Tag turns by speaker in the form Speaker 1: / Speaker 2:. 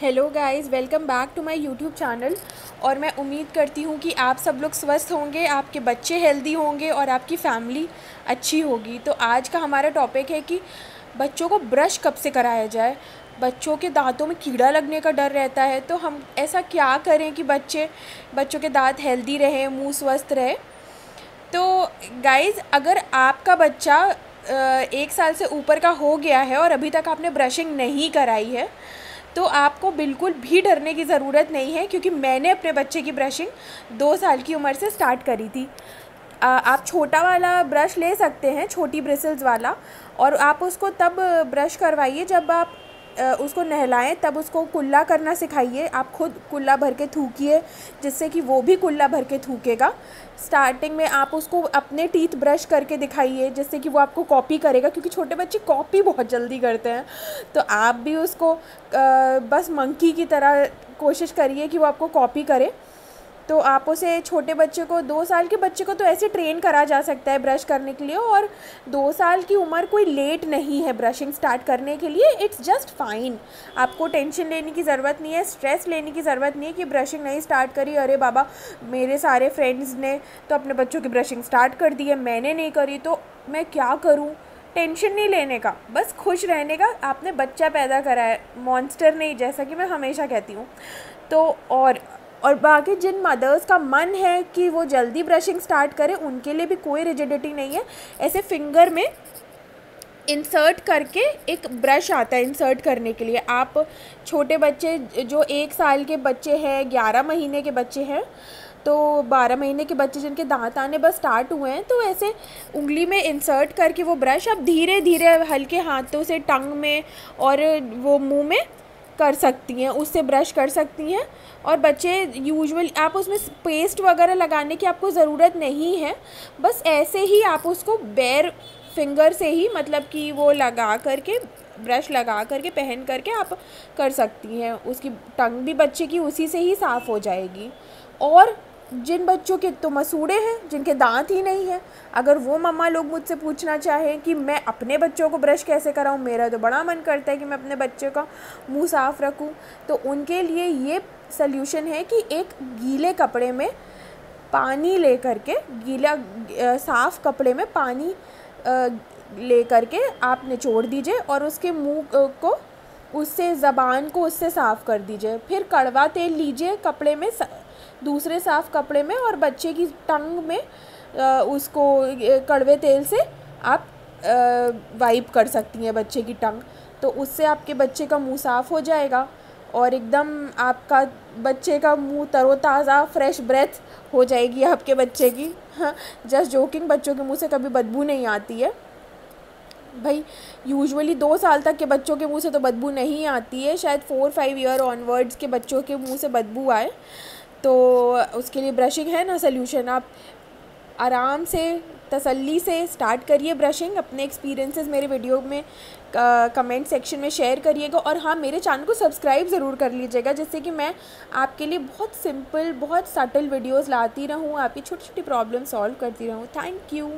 Speaker 1: Hello guys welcome back to my YouTube channel और मैं उम्मीद करती हूँ कि आप सब लोग स्वस्थ होंगे, आपके बच्चे हेल्दी होंगे और आपकी फैमिली अच्छी होगी। तो आज का हमारा टॉपिक है कि बच्चों को ब्रश कब से कराया जाए? बच्चों के दांतों में कीड़ा लगने का डर रहता है तो हम ऐसा क्या करें कि बच्चे, बच्चों के दांत हेल्दी रहें, मुँह स्वस्थ रहे? तो गाइज़ अगर आपका बच्चा एक साल से ऊपर का हो गया है और अभी तक आपने ब्रशिंग नहीं कराई है तो आपको बिल्कुल भी डरने की ज़रूरत नहीं है क्योंकि मैंने अपने बच्चे की ब्रशिंग दो साल की उम्र से स्टार्ट करी थी। आ, आप छोटा वाला ब्रश ले सकते हैं छोटी ब्रिसल्स वाला और आप उसको तब ब्रश करवाइए जब आप उसको नहलाएँ, तब उसको कुल्ला करना सिखाइए। आप खुद कुल्ला भर के थूकिए, जिससे कि वो भी कुल्ला भर के थूकेगा। स्टार्टिंग में आप उसको अपने टीथ ब्रश करके दिखाइए, जिससे कि वो आपको कॉपी करेगा, क्योंकि छोटे बच्चे कॉपी बहुत जल्दी करते हैं। तो आप भी उसको बस मंकी की तरह कोशिश करिए कि वो आपको कॉपी करे। तो आप उसे छोटे बच्चे को, दो साल के बच्चे को तो ऐसे ट्रेन करा जा सकता है ब्रश करने के लिए और दो साल की उम्र कोई लेट नहीं है ब्रशिंग स्टार्ट करने के लिए इट्स जस्ट फाइन आपको टेंशन लेने की ज़रूरत नहीं है स्ट्रेस लेने की ज़रूरत नहीं है कि ब्रशिंग नहीं स्टार्ट करी, अरे बाबा, मेरे सारे फ्रेंड्स ने तो अपने बच्चों की ब्रशिंग स्टार्ट कर दी है, मैंने नहीं करी तो मैं क्या करूँ? टेंशन नहीं लेने का, बस खुश रहने का, आपने बच्चा पैदा करा है मॉन्स्टर नहीं जैसा कि मैं हमेशा कहती हूँ। तो और और बाकी जिन मदर्स का मन है कि वो जल्दी ब्रशिंग स्टार्ट करें, उनके लिए भी कोई रिजिडिटी नहीं है। ऐसे फिंगर में इंसर्ट करके एक ब्रश आता है इंसर्ट करने के लिए। आप छोटे बच्चे, जो एक साल के बच्चे हैं, ग्यारह महीने के बच्चे हैं तो बारह महीने के बच्चे जिनके दांत आने बस स्टार्ट हुए हैं तो ऐसे उंगली में इंसर्ट करके वो ब्रश आप धीरे धीरे हल्के हाथों से, टंग में और वो मुँह में कर सकती हैं, उससे ब्रश कर सकती हैं। और बच्चे यूजुअली आप उसमें पेस्ट वगैरह लगाने की आपको ज़रूरत नहीं है। बस ऐसे ही आप उसको बेर फिंगर से ही मतलब कि वो लगा करके ब्रश लगा करके, पहन करके आप कर सकती हैं। उसकी टंग भी बच्चे की उसी से ही साफ़ हो जाएगी। और जिन बच्चों के तो मसूड़े हैं, जिनके दांत ही नहीं हैं। अगर वो मम्मा लोग मुझसे पूछना चाहें कि मैं अपने बच्चों को ब्रश कैसे कराऊं, मेरा तो बड़ा मन करता है कि मैं अपने बच्चे का मुँह साफ़ रखूँ। तो उनके लिए ये सल्यूशन है कि एक गीले कपड़े में पानी ले करके गीला साफ़ कपड़े में पानी ले करके आप निचोड़ दीजिए और उसके मुँह को, उससे ज़बान को उससे साफ़ कर दीजिए। फिर कड़वा तेल लीजिए कपड़े में दूसरे साफ़ कपड़े में और बच्चे की टंग में उसको कड़वे तेल से आप वाइप कर सकती हैं बच्चे की टंग। तो उससे आपके बच्चे का मुँह साफ़ हो जाएगा और एकदम आपका बच्चे का मुँह तरोताज़ा फ्रेश ब्रेथ हो जाएगी आपके बच्चे की। हाँ जस्ट जोकिंग बच्चों के मुँह से कभी बदबू नहीं आती है। भाई यूजुअली दो साल तक के बच्चों के मुँह से तो बदबू नहीं आती है। शायद फोर फाइव ईयर ऑनवर्ड्स के बच्चों के मुँह से बदबू आए। तो उसके लिए ब्रशिंग है ना सोल्यूशन आप आराम से, तसल्ली से स्टार्ट करिए ब्रशिंग अपने एक्सपीरियंसेस मेरे वीडियो में कमेंट सेक्शन में शेयर करिएगा। और हाँ मेरे चैनल को सब्सक्राइब ज़रूर कर लीजिएगा, जिससे कि मैं आपके लिए बहुत सिंपल बहुत सटल वीडियोस लाती रहूँ, आपकी छोटी छोटी प्रॉब्लम सॉल्व करती रहूँ। Thank you